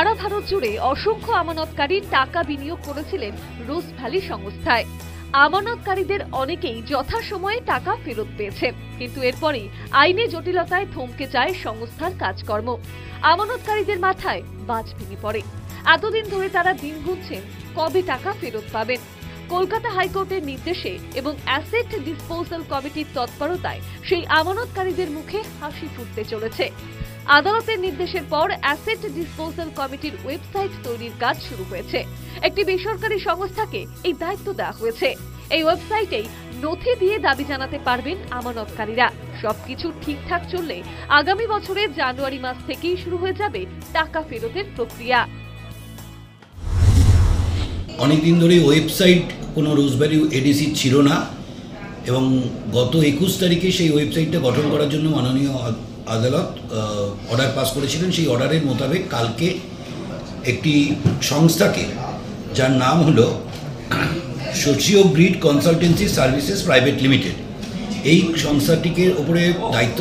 সারা ভারত জুড়ে অসংখ্য আমানতকারী টাকা বিনিয়োগ করেছিলেন রোজ ভ্যালি সংস্থায়। আমানতকারীদের অনেকেই যথাসময়ে টাকা ফেরত পেয়েছে, কিন্তু এরপরই আইনে জটিলতায় থমকে যায় সংস্থার কাজকর্ম। আমানতকারীদের মাথায় বাজ ভেঙে পড়ে। এতদিন ধরে তারা দিন গুনছেন, কবে টাকা ফেরত পাবেন? কলকাতা হাইকোর্টের নির্দেশে এবং অ্যাসেট ডিসপোজাল কমিটির তৎপরতায় সেই আমানতকারীদের মুখে হাসি ফুটতে চলেছে। আদালতের নির্দেশের পর অ্যাসেট ডিসপোজাল কমিটির ওয়েবসাইট তৈরির কাজ শুরু হয়েছে। একটি বেসরকারি সংস্থাকে এই দায়িত্ব দেওয়া হয়েছে। এই ওয়েবসাইটেই নথি দিয়ে দাবি জানাতে পারবেন আমানতকারীরা। সবকিছু ঠিকঠাক চললে আগামী বছরের জানুয়ারি মাস থেকেই শুরু হয়ে যাবে টাকা ফেরতের প্রক্রিয়া। অনেকদিন ধরে ওয়েবসাইট কোনো রোজভ্যালি এডিসি ছিল না এবং গত একুশ তারিখে সেই ওয়েবসাইটটা গঠন করার জন্য মাননীয় আদালত অর্ডার পাস করেছিলেন। সেই অর্ডারের মোতাবেক কালকে একটি সংস্থাকে, যার নাম হলো socio grid consultancy services private limited এই সংস্থাটিকে ওপরে দায়িত্ব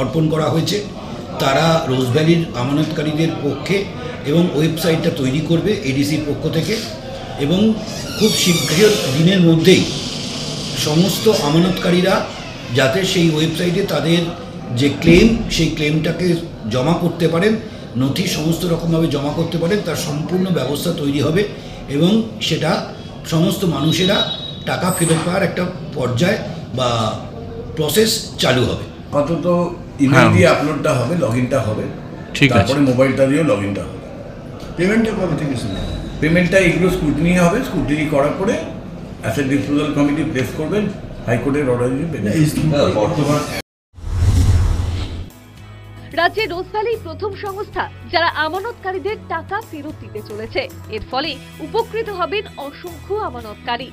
অর্পণ করা হয়েছে। তারা রোজভ্যালির আমানতকারীদের পক্ষে এবং ওয়েবসাইটটা তৈরি করবে এডিসির পক্ষ থেকে। এবং খুব শীঘ্র দিনের মধ্যেই সমস্ত আমানতকারীরা যাতে সেই ওয়েবসাইটে তাদের যে ক্লেম সেই ক্লেমটাকে জমা করতে পারেন নথি সমস্ত রকমভাবে জমা করতে পারেন তার সম্পূর্ণ ব্যবস্থা তৈরি হবে এবং সেটা সমস্ত মানুষেরা টাকা ফেরত পাওয়ার একটা পর্যায় বা প্রসেস চালু হবে আপাতত ইমেল হ্যাঁ। দিয়ে আপলোডটা হবে লগ ইনটা হবে ঠিক আছে। তারপরে মোবাইলটা দিয়েও লগ ইনটা হবে পেমেন্টটা কবে থেকে শুরু হবে? পেমেন্টটা এগুলো স্ক্রুটিনি হবে স্ক্রুটিনি করার পরে অ্যাসেট ডিসপোজাল কমিটি প্লেস করবেন হাইকোর্টের অর্ডার দিয়ে বর্তমান রাজ্যে রোজভ্যালি প্রথম সংস্থা যারা আমানতকারীদের টাকা ফেরত দিতে চলেছে। এর ফলে উপকৃত হবেন অসংখ্য আমানতকারী।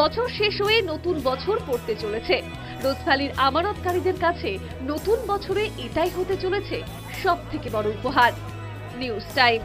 বছর শেষ হয়ে নতুন বছর পড়তে চলেছে। রোজভ্যালির আমানতকারীদের কাছে নতুন বছরে এটাই হতে চলেছে সব থেকে বড় উপহার। News time.